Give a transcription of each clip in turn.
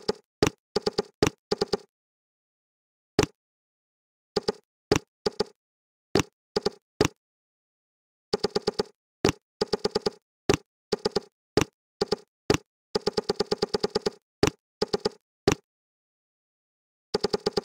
Okay, okay. Okay. Let's go!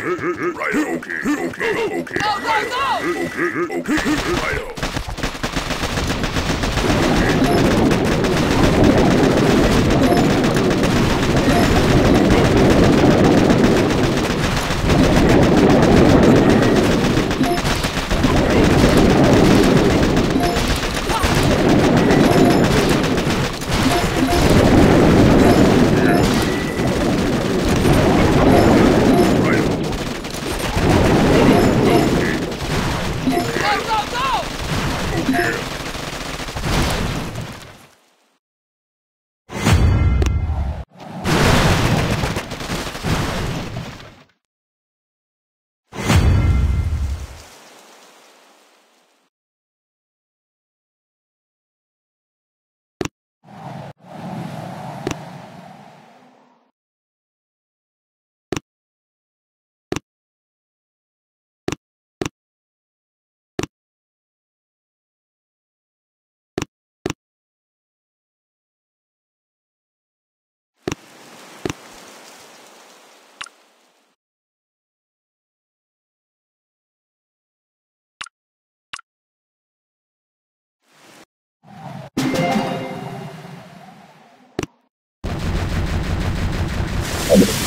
Right, okay, okay, okay. Go, go, go! Okay, okay, right. Yeah. Go! Okay.